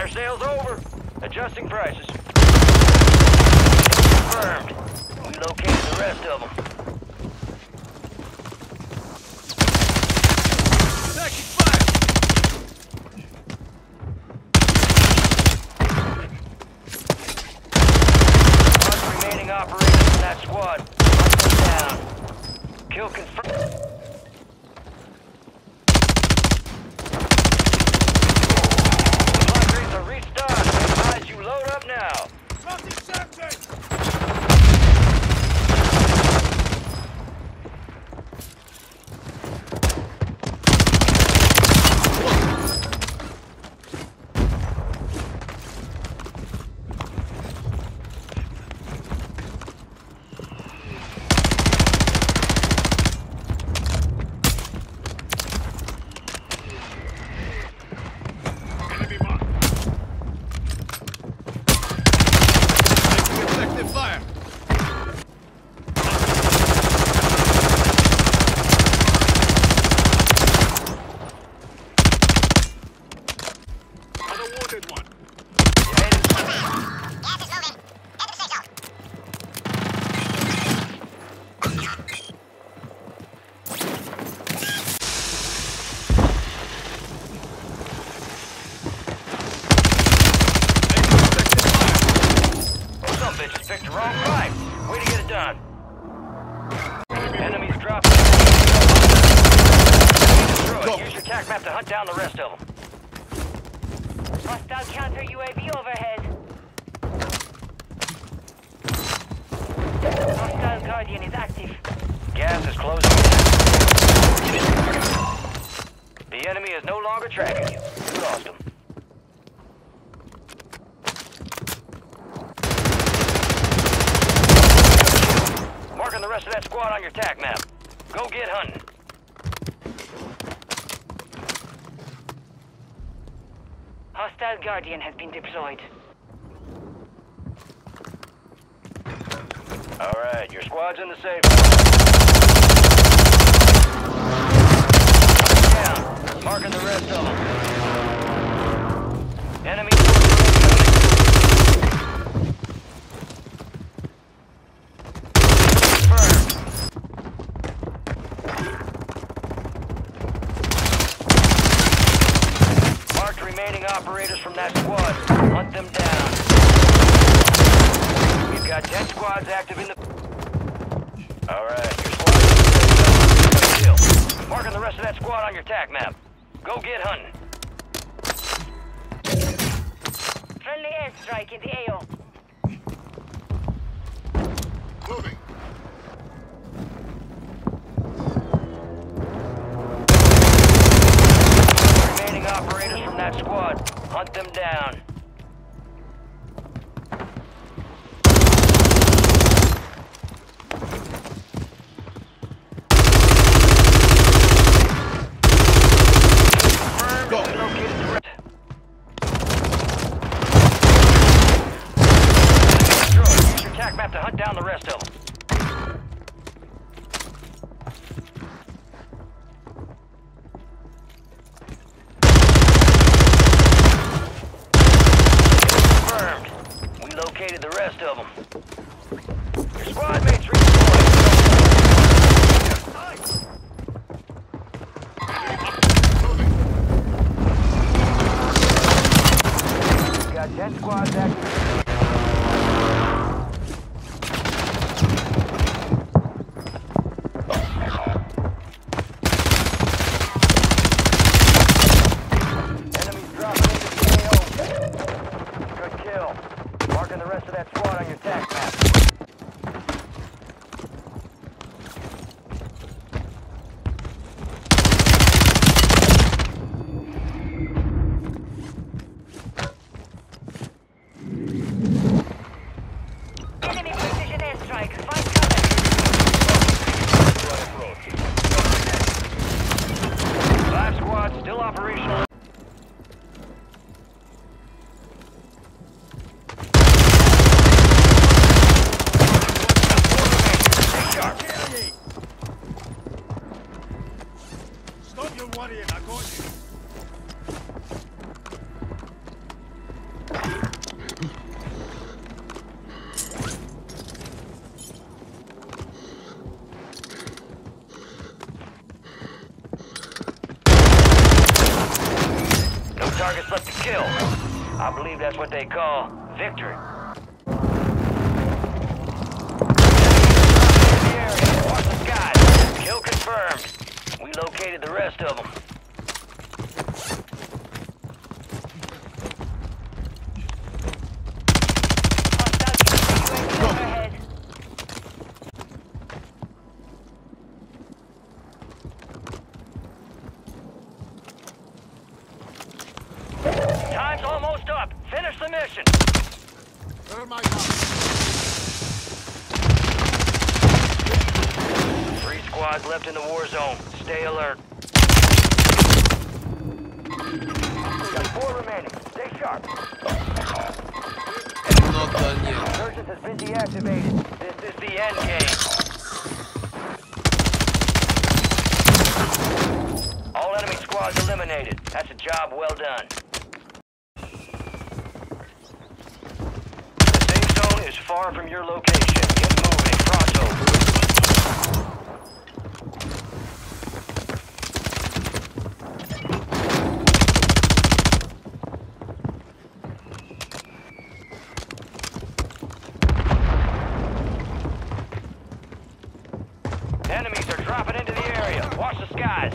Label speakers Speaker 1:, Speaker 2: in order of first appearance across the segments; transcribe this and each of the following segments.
Speaker 1: Fire sales over. Adjusting prices. Confirmed. We located the rest of them.
Speaker 2: Taking fire!
Speaker 1: One remaining operators in that squad. Hunt them down. Kill confirmed. Laundries are restocked. Advise you load up now.
Speaker 2: Trusting Samson! Enemy mark. Taking effective fire. Wounded one.
Speaker 1: You made it.
Speaker 2: Taking effective fire.
Speaker 1: Some bitches picked the wrong fight. Way to get it done. Enemies dropping. Use your tac map to hunt down the rest of them.
Speaker 3: Hostile counter UAV overhead. Hostile Guardian is active.
Speaker 1: Gas is closing in. The enemy is no longer tracking you. You lost him. Marking the rest of that squad on your tac map. Go get hunting.
Speaker 3: Hostile Guardian has been deployed.
Speaker 1: All right, your squad's in the safe. Down. Marking the rest of them. Enemy. Confirmed. Marked remaining operators from that squad. Hunt them down. We've got 10 squads active in the... Alright, your squad... Kill. Marking the rest of that squad on your tac map. Go get hunting.
Speaker 3: Friendly airstrike in the AO.
Speaker 1: Squad. Hunt them down. Rest of them. Your squad mates redeployed. Got 10 squads active. Believe that's what they call victory. Kill confirmed. We located the rest of them. Three squads left in the war zone. Stay alert. Got four remaining. Stay sharp.
Speaker 4: Not done yet.
Speaker 1: Resurgence has been deactivated. This is the end game. All enemy squads eliminated. That's a job well done. The safe zone is far from your location. Get moving. Crossover. Enemies are dropping into the area. Watch the skies.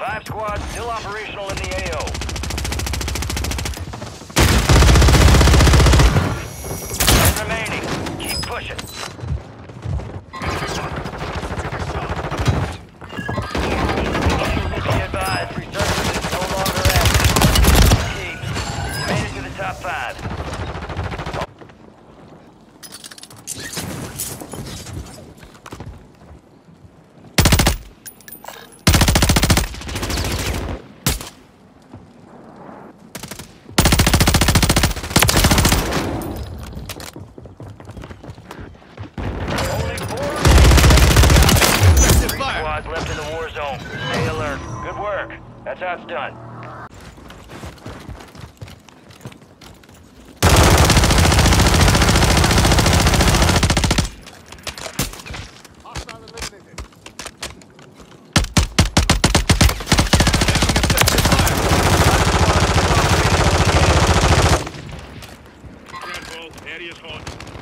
Speaker 1: Five squads still operational in the AO. Ten remaining. Keep pushing. Five. Only four remaining. Three squads left in the war zone. Stay alert. Good work. That's done.
Speaker 2: Hostile eliminated. Careful, area's hot.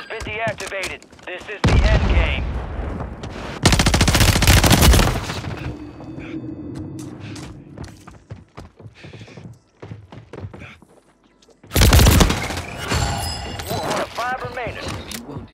Speaker 1: Has been deactivated. This is the end game. One five remaining.